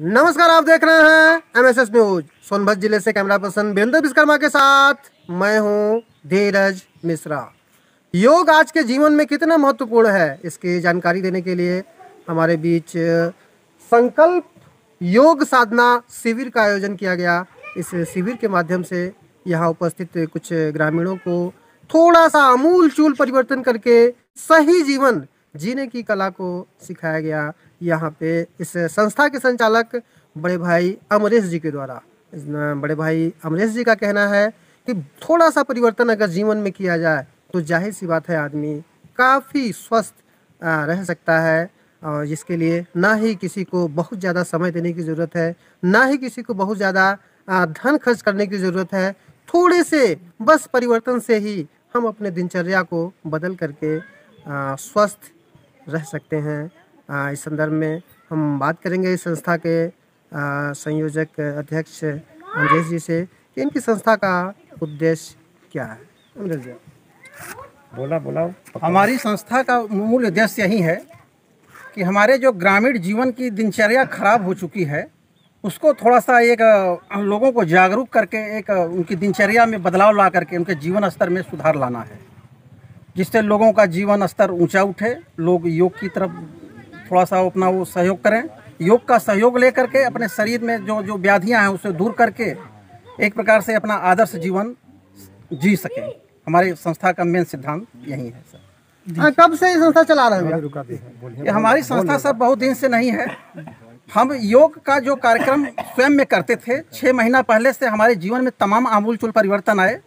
नमस्कार, आप देख रहे हैं एमएसएस न्यूज़ सोनभद्र ज़िले से कैमरा पर्सन वीरेंद्र विश्वकर्मा के साथ मैं हूँ धीरज मिश्रा। योग आज के जीवन में कितना महत्वपूर्ण है, इसकी जानकारी देने के लिए हमारे बीच संकल्प योग साधना शिविर का आयोजन किया गया। इस शिविर के माध्यम से यहाँ उपस्थित कुछ ग्रामीणों को थोड़ा सा अमूल चूल परिवर्तन करके सही जीवन जीने की कला को सिखाया गया। यहाँ पे इस संस्था के संचालक बड़े भाई अमरेश जी के द्वारा। बड़े भाई अमरेश जी का कहना है कि थोड़ा सा परिवर्तन अगर जीवन में किया जाए तो ज़ाहिर सी बात है आदमी काफ़ी स्वस्थ रह सकता है और जिसके लिए ना ही किसी को बहुत ज़्यादा समय देने की ज़रूरत है, ना ही किसी को बहुत ज़्यादा धन खर्च करने की ज़रूरत है। थोड़े से बस परिवर्तन से ही हम अपने दिनचर्या को बदल करके स्वस्थ रह सकते हैं। इस संदर्भ में हम बात करेंगे इस संस्था के संयोजक अध्यक्ष अमरेश जी से कि इनकी संस्था का उद्देश्य क्या है। अमरेश जी। बोला बोला हमारी संस्था का मूल उद्देश्य यही है कि हमारे जो ग्रामीण जीवन की दिनचर्या खराब हो चुकी है उसको थोड़ा सा एक लोगों को जागरूक करके एक उनकी दिनचर्या में बदलाव ला करके उनके जीवन स्तर में सुधार लाना है जिससे लोगों का जीवन स्तर ऊँचा उठे लोग योग की तरफ़ थोड़ा सा अपना वो सहयोग करें। योग का सहयोग लेकर के अपने शरीर में जो जो व्याधियाँ हैं उसे दूर करके एक प्रकार से अपना आदर्श जीवन जी सकें। हमारी संस्था का मेन सिद्धांत यही है सर। हाँ, कब से ये संस्था चला रहे हैं? ये हमारी संस्था सब बहुत दिन से नहीं है। हम योग का जो कार्यक्रम स्वयं में करते थे छः महीना पहले से हमारे जीवन में तमाम आमूलचूल परिवर्तन आए।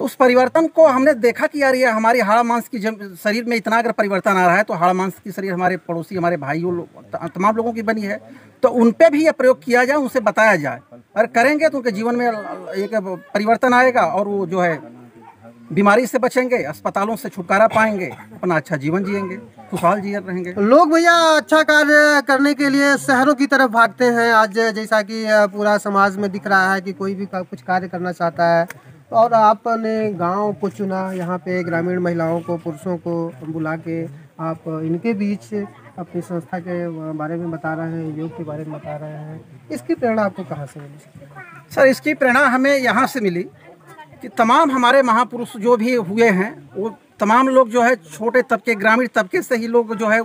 तो उस परिवर्तन को हमने देखा कि यार ये हमारी हाड़ मांस की शरीर में इतना अगर परिवर्तन आ रहा है तो हाड़ मांस की शरीर हमारे पड़ोसी, हमारे भाइयों लोग तमाम लोगों की बनी है। तो उन पे भी ये प्रयोग किया जाए, उनसे बताया जाए। अगर करेंगे तो उनके जीवन में एक परिवर्तन आएगा और वो जो है बीमारी से बचेंगे, अस्पतालों से छुटकारा पाएँगे, अपना अच्छा जीवन जिएँगे, खुशहाल जीवन रहेंगे। लोग भैया अच्छा कार्य करने के लिए शहरों की तरफ़ भागते हैं। आज जैसा कि पूरा समाज में दिख रहा है कि कोई भी कुछ कार्य करना चाहता है और आपने गाँव को चुना, यहाँ पे ग्रामीण महिलाओं को, पुरुषों को बुला के आप इनके बीच अपनी संस्था के बारे में बता रहे हैं, योग के बारे में बता रहे हैं। इसकी प्रेरणा आपको कहाँ से मिली? सर, इसकी प्रेरणा हमें यहाँ से मिली कि तमाम हमारे महापुरुष जो भी हुए हैं, वो तमाम लोग जो है छोटे तबके, ग्रामीण तबके से ही लोग जो है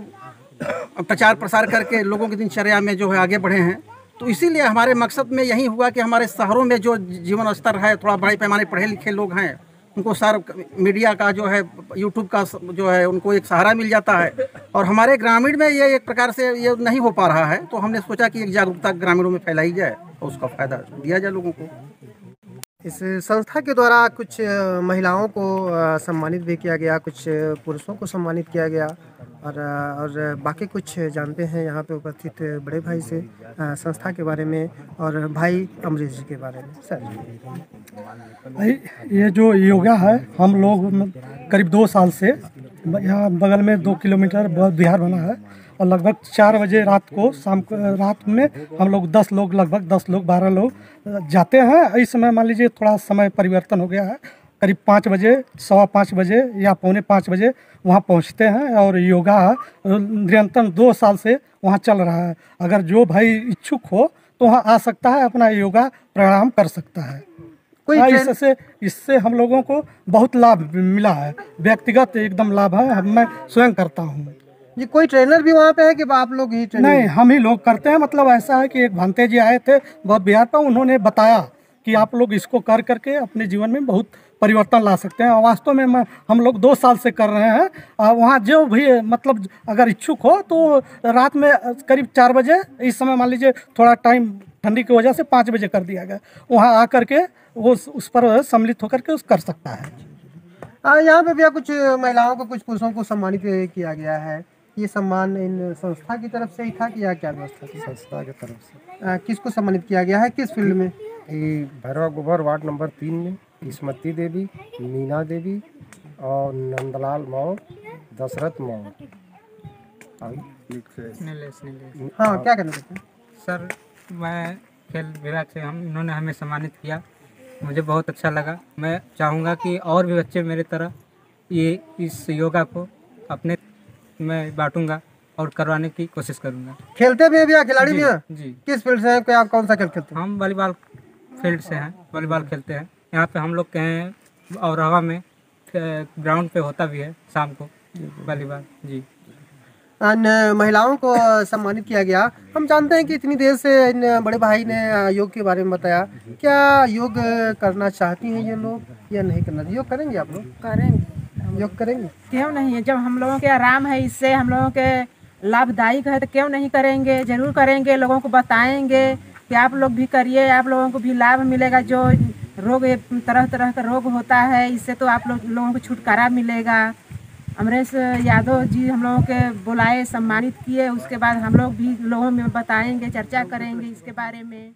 प्रचार प्रसार करके लोगों की दिनचर्या में जो है आगे बढ़े हैं। तो इसीलिए हमारे मकसद में यही हुआ कि हमारे शहरों में जो जीवन स्तर है, थोड़ा बड़े पैमाने पढ़े लिखे लोग हैं, उनको सर मीडिया का जो है यूट्यूब का जो है, उनको एक सहारा मिल जाता है। और हमारे ग्रामीण में ये एक प्रकार से ये नहीं हो पा रहा है तो हमने सोचा कि एक जागरूकता ग्रामीणों में फैलाई जाए और उसका फ़ायदा दिया जाए लोगों को। इस संस्था के द्वारा कुछ महिलाओं को सम्मानित भी किया गया, कुछ पुरुषों को सम्मानित किया गया। और और बाकी कुछ जानते हैं यहाँ पे उपस्थित बड़े भाई से संस्था के बारे में और भाई अमरीश जी के बारे में। सर। भाई, ये जो योगा है, हम लोग करीब दो साल से यहाँ बगल में दो किलोमीटर बिहार बना है और लगभग चार बजे रात को शाम को, रात में हम लोग दस लोग, लगभग दस लोग, बारह लोग जाते हैं। इस समय मान लीजिए थोड़ा समय परिवर्तन हो गया है। करीब पाँच बजे सवा पाँच बजे या पौने पाँच बजे वहाँ पहुँचते हैं और योगा निरंतर दो साल से वहाँ चल रहा है। अगर जो भाई इच्छुक हो तो वहाँ आ सकता है अपना योगा प्राणायाम कर सकता है। कोई हाँ, इससे इससे हम लोगों को बहुत लाभ मिला है। व्यक्तिगत एकदम लाभ है हम मैं स्वयं करता हूँ। जी कोई ट्रेनर भी वहाँ पे है कि आप लोग ही ट्रेनर नहीं हम ही लोग करते हैं। मतलब ऐसा है कि एक भंते जी आए थे बहुत बिहार पर उन्होंने बताया कि आप लोग इसको कर करके अपने जीवन में बहुत परिवर्तन ला सकते हैं। और वास्तव में हम लोग दो साल से कर रहे हैं। आ, वहाँ जो भी मतलब अगर इच्छुक हो तो रात में करीब चार बजे इस समय मान लीजिए थोड़ा टाइम ठंडी की वजह से पाँच बजे कर दिया गया। वहाँ आ करके वो उस पर सम्मिलित होकर के उस कर सकता है। यहाँ पे भैया कुछ महिलाओं को कुछ पुरुषों को सम्मानित किया गया है। ये सम्मान इन संस्था की तरफ़ से ही था कि या क्या व्यवस्था थी? संस्था की तरफ़ से। किसको सम्मानित किया गया है? किस फ़ील्ड में? ये भैरवा गोबर वार्ड नंबर तीन में। स्मृति देवी मीना देवी और नंदलाल मौ दशरथ मौ नीलेश नीलेश। हाँ। क्या करना चाहते हैं? सर मैं खेल विभाग से हम इन्होंने हमें सम्मानित किया। मुझे बहुत अच्छा लगा। मैं चाहूँगा कि और भी बच्चे मेरे तरह ये इस योगा को अपने मैं बांटूँगा और करवाने की कोशिश करूँगा। खेलते भी हैं भैया खिलाड़ी भी हैं? जी। किस फ़ील्ड से हैं? आप कौन सा खेल खेलते हैं? हम वॉलीबॉल फ़ील्ड से हैं वॉलीबॉल खेलते हैं। यहाँ पे हम लोग के हैं और हवा में ग्राउंड पे होता भी है शाम को पहली बार जी। अन्य महिलाओं को सम्मानित किया गया। हम जानते हैं कि इतनी देर से इन बड़े भाई ने योग के बारे में बताया। क्या योग करना चाहती हैं ये लोग या नहीं करना? योग करेंगे आप लोग? करेंगे। योग करेंगे? क्यों नहीं है? जब हम लोगों के आराम है इससे हम लोगों के लाभदायक है तो क्यों नहीं करेंगे? ज़रूर करेंगे लोगों को बताएँगे कि आप लोग भी करिए आप लोगों को भी लाभ मिलेगा जो रोग तरह तरह का रोग होता है, इससे तो आप लोग, लोगों को छुटकारा मिलेगा। अमरेश यादव जी हम लोगों के बुलाए, सम्मानित किए, उसके बाद हम लोग भी लोगों में बताएँगे, चर्चा करेंगे इसके बारे में।